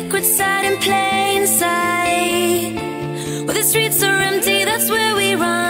inside in plain sight. Where the streets are empty, that's where we run.